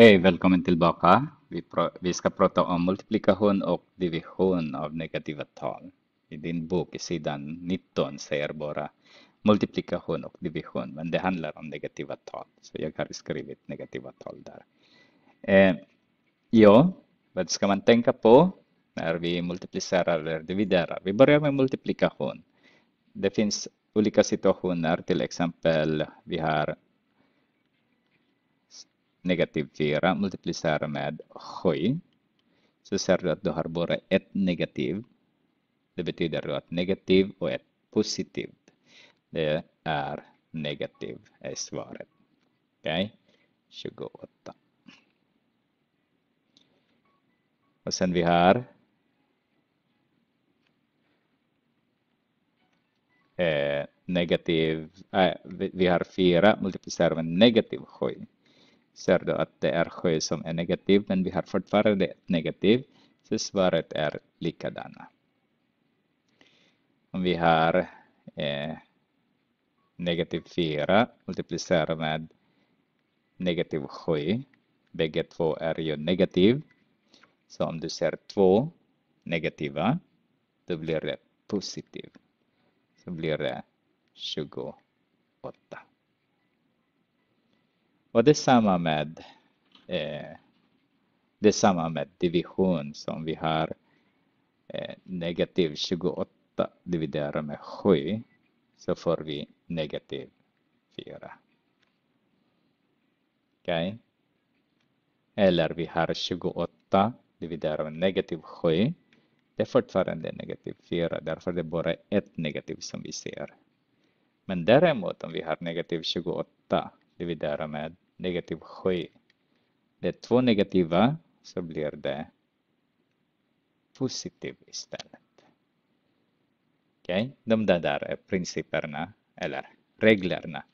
Hej, välkommen tillbaka. Vi, vi, ska prata om multiplikation och division av negativa tal. I din bok i sidan 19 säger bara multiplikation och division, men det handlar om negativa tal. Så jag har skrivit negativa tal där. Eh, ja, vad ska man tänka på när vi multiplicerar eller dividerar? Vi börjar med multiplikation. Det finns olika situationer, till exempel vi har negativ 4 multiplicerar med 7 så ser du att du har bara ett negativ. Det betyder att negativ och ett positivt. Det är negativ är svaret. Okej? Okay? 28. Och sen vi har eh, negativ, äh, vi har 4 multiplicerat med negativ 7 ser du att det är 7 som är negativ, men vi har fortfarande ett negativ, så svaret är likadana. Om vi har eh, negativ 4 multiplicerar med negativ 7, bägge två är ju negativ. Så om du ser två negativa, då blir det positiv. Så blir det 28. Och det är samma med eh, samma med division som vi har eh, negativ 28 dividerat med 7 så får vi negativ 4. Okej? Okay? Eller vi har 28 dividerat med negativ 7. Det är fortfarande negativ 4 därför är det bara ett negativ som vi ser. Men däremot om vi har negativ 28 dividera med negativ 7. Det är två negativa så blir det positiv istället. Okej, okay? de där är principerna eller reglerna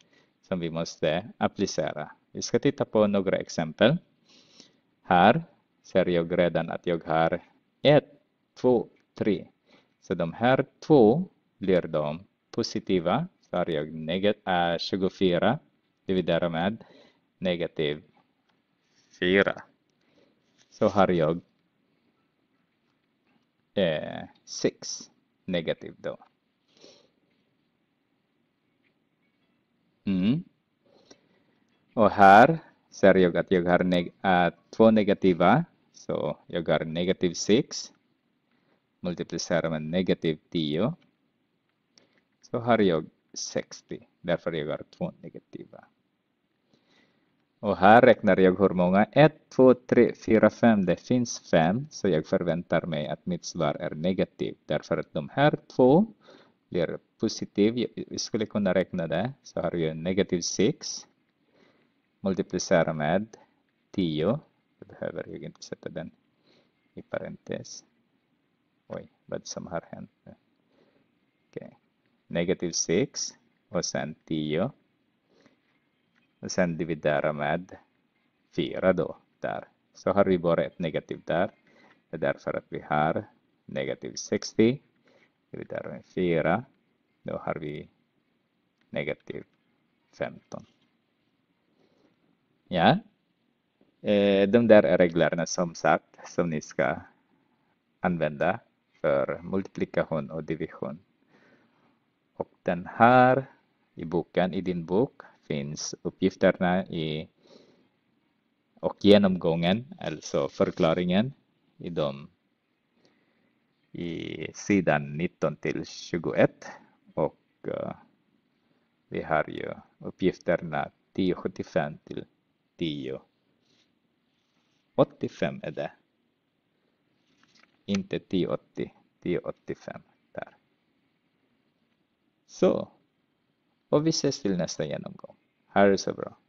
som vi måste applicera. Vi ska titta på några exempel. Här ser jag redan att jag har 1, 2, 3. Så de här två blir de positiva. Så har jag 24 eh, dividera med negativ 4 så har jag eh, 6 negativ då. Mm. Och här ser jag att jag har neg äh, två negativa. Så jag har negativ 6 multiplicerar med negativ 10. Så har jag 60. Därför jag har två negativa. Och här räknar jag hur många. 1, 2, 3, 4, 5. Det finns 5. Så jag förväntar mig att mitt svar är negativt. Därför att de här två blir positiv. Vi skulle kunna räkna det. Så har vi negativ 6. Multiplicera med 10. Jag behöver jag inte sätta den i parentes. Oj, vad som har hänt nu. Okay. Negativ 6 och sen 10 och sen dividera med 4 då där. Så har vi bara ett negativ där. Det är därför att vi har negativ 60 dividera med 4. Då har vi negativ 15. Ja. Eh, de där är reglerna som sagt som ni ska använda för multiplikation och division. Och den här i boken, i din bok, finns uppgifterna i och genomgången, alltså förklaringen i de i sidan 19 till 21 och uh, vi har ju uppgifterna 1075 till 1085 är det. Inte 1080, 1085 där. Så, och vi ses till nästa genomgång. Ha det så bra.